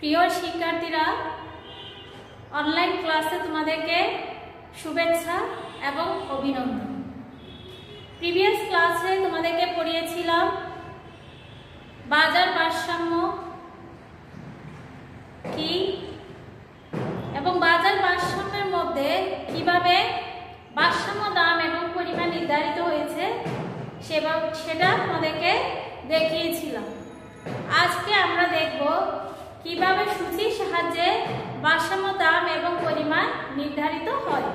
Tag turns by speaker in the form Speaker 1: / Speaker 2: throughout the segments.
Speaker 1: প্রিয় শিক্ষার্থীরা অনলাইন ক্লাসে তোমাদেরকে শুভেচ্ছা এবং অভিনন্দন। প্রিভিয়াস ক্লাসে তোমাদেরকে পড়িয়েছিলাম বাজার ভারসাম্য কি এবং বাজার ভারসাম্যের মধ্যে কীভাবে ভারসাম্য দাম এবং পরিমাণ নির্ধারিত হয়েছে সেটা তোমাদেরকে দেখিয়েছিলাম। আজকে আমরা দেখব কীভাবে সূচির সাহায্যে ভারসাম্য, দাম এবং পরিমাণ নির্ধারিত হয়?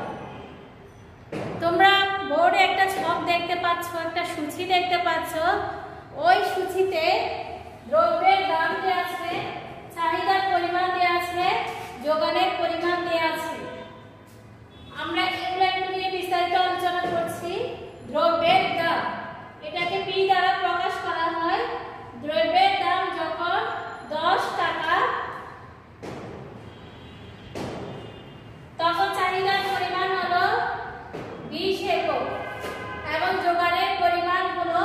Speaker 1: তোমরা বোর্ডে একটা ছক দেখতে পাচ্ছ, একটা সূচি দেখতে পাচ্ছ। ওই সূচিতে দ্রব্যের দাম যে আছে, চাহিদার পরিমাণ দেওয়া আছে যোগানের পরিমাণ দেওয়া আছে আমরা এগুলো একটু নিয়ে বিস্তারিত আলোচনা করছি দ্রব্যের দাম এটাকে পি দ্বারা প্রকাশ করা হয় দ্রব্যের দাম যখন দশ টাকা তখন চাহিদার পরিমাণ হলো বিশ একক এবং যোগানের পরিমাণ হলো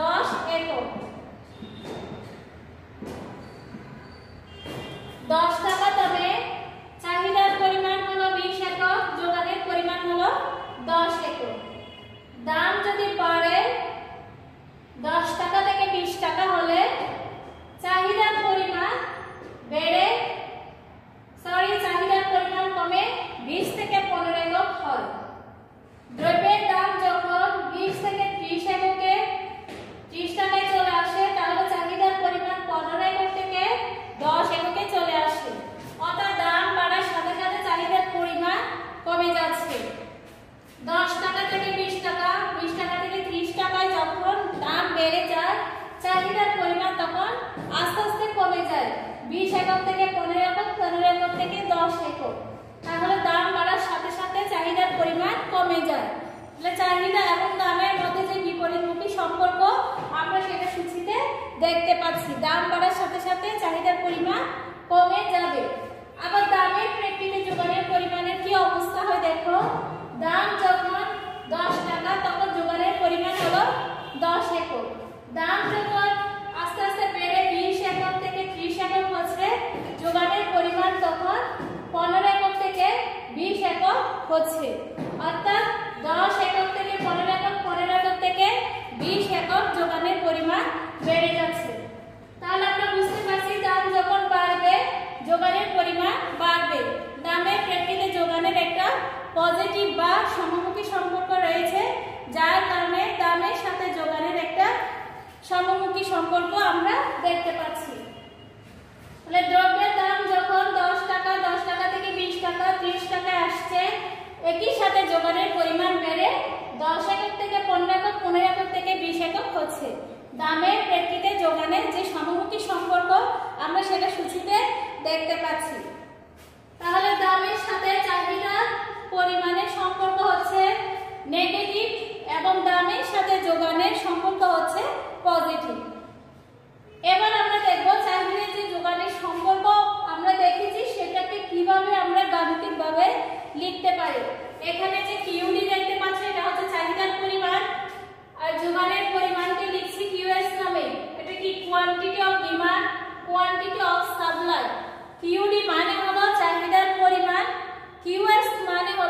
Speaker 1: দশ একক দশ টাকা দামে চাহিদার পরিমাণ হলো বিশ একক যোগানের পরিমাণ হলো দশ একক দাম যদি বাড়ে দশ টাকা থেকে বিশ টাকা হলে চাহিদার পরিমাণ বেড়ে সরি চাহিদার পরিমাণ কমে বিশ থেকে পনেরো একক হয় দ্রব্যের দাম যখন বিশ থেকে ত্রিশ এককে ত্রিশ টাকায় চলে আসে, তাহলে চাহিদার পরিমাণ পনেরো একক থেকে দশ এককে চলে আসে। অর্থাৎ দাম বাড়ার সাথে সাথে চাহিদার পরিমাণ কমে যাচ্ছে। দশ টাকা থেকে বিশ টাকা বিশ টাকা থেকে ত্রিশ টাকায় যখন দাম বেড়ে যায়, চাহিদার পরিমাণ তখন আস্তে আস্তে কমে যায়। বিশ একক থেকে পনেরো একক পনেরো একক থেকে দশ একক তাহলে দাম বাড়ার সাথে সাথে চাহিদার পরিমাণ কমে যায় তাহলে চাহিদা এবং দামের মধ্যে যে বিপরীতমুখী সম্পর্ক আমরা সেটা সূচিতে দেখতে পাচ্ছি। দাম বাড়ার সাথে সাথে চাহিদার পরিমাণ কমে যাবে। আবার দামের প্রেক্ষিতে যোগানের পরিমাণের কি অবস্থা হয় দেখো? দাম যখন দশ টাকা, তখন যোগানের পরিমাণ হলো দশ একক। দাম যখন আস্তে আস্তে বেড়ে বিশ একক থেকে ত্রিশ একক হচ্ছে, যোগানের পরিমাণ তখন পনেরো একক থেকে বিশ একক হচ্ছে। অর্থাৎ দশ একক থেকে পনেরো একক পনেরো একক থেকে বিশ একক যোগানের পরিমাণ বেড়ে যাচ্ছে। তাহলে আমরা বুঝতে পারছি দাম যখন বাড়বে, যোগানের পরিমাণ বাড়বে। দামের প্রেক্ষিতে যোগানের একটা পজিটিভ বা সমমুখী সম্পর্ক রয়েছে, যার কারণে দামের সাথে যোগানের একটা সমমুখী সম্পর্ক আমরা দেখতে পাচ্ছি। তাহলে দ্রব্যের দাম যখন দশ টাকা দশ টাকা থেকে বিশ টাকা, ত্রিশ টাকায় আসছে, একই সাথে যোগানের পরিমাণ বেড়ে দশ একক থেকে পনেরো একক পনেরো একক থেকে বিশ একক হচ্ছে। দামের প্রেক্ষিতে যোগানের যে সমমুখী সম্পর্ক, আমরা সেটা সূচিতে দেখতে পাচ্ছি। তাহলে দামের সাথে চাহিদা পরিমাণের সম্পর্ক হচ্ছে নেগেটিভ এবং দামের সাথে যোগানের সম্পর্ক হচ্ছে পজিটিভ এবার আমরা দেখব চাহিদার যে যোগানের সম্পর্ক আমরা দেখেছি, সেটাকে কীভাবে আমরা গাণিতিকভাবে লিখতে পারি। এখানে যে কিউডি দেখতে পাচ্ছি, এটা হচ্ছে চাহিদার পরিমাণ আর যোগানের পরিমাণকে কি quantity of demand quantity of supply QD মানে হলো চাহিদার পরিমাণ কিউএস মানে হলো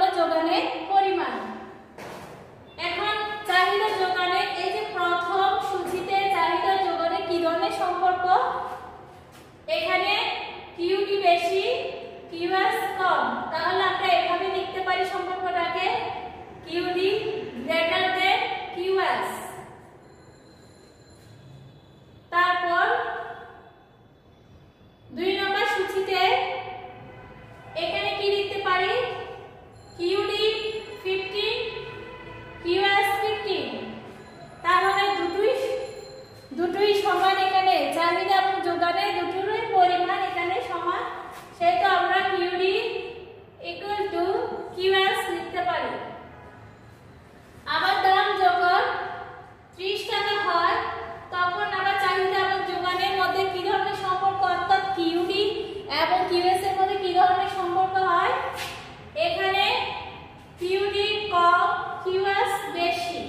Speaker 1: কিউএস বেশি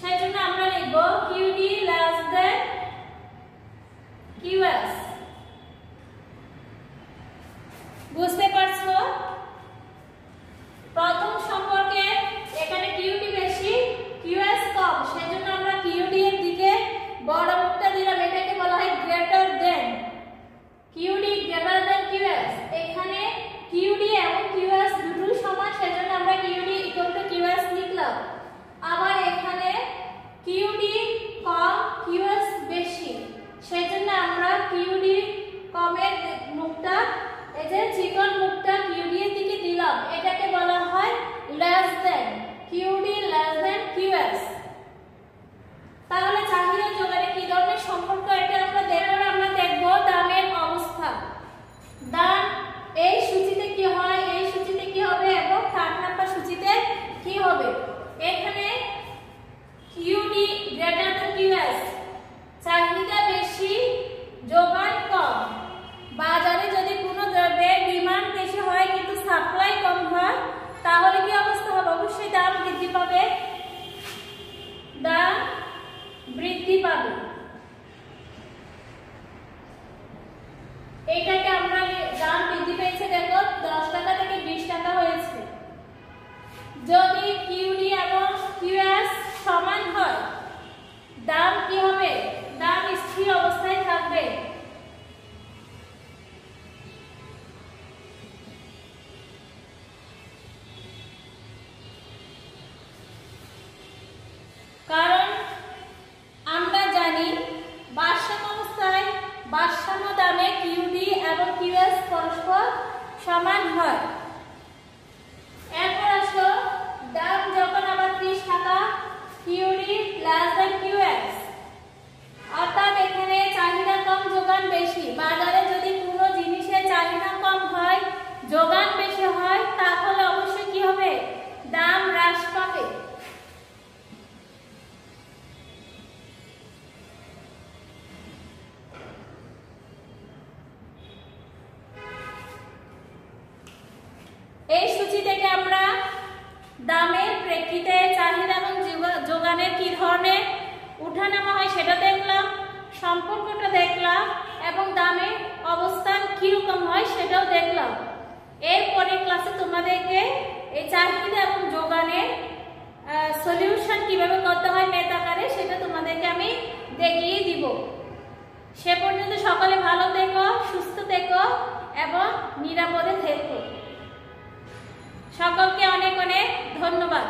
Speaker 1: সেজন্য আমরা লিখব কিউডি লেস দেন কিউএস বুঝতে ও কিউ এর পরস্পর সমান হয় সম্পর্কটা দেখলাম এবং দামের অবস্থান কীরকম হয় সেটাও দেখলাম। এরপরে ক্লাসে তোমাদেরকে এই চাহিদা এবং যোগানের সলিউশন কীভাবে করতে হয় মেতাকারে সেটা তোমাদেরকে আমি দেখিয়ে দিব। সে পর্যন্ত সকলে ভালো থেকো, সুস্থ থেকো এবং নিরাপদে থেকো। সকলকে অনেক অনেক ধন্যবাদ।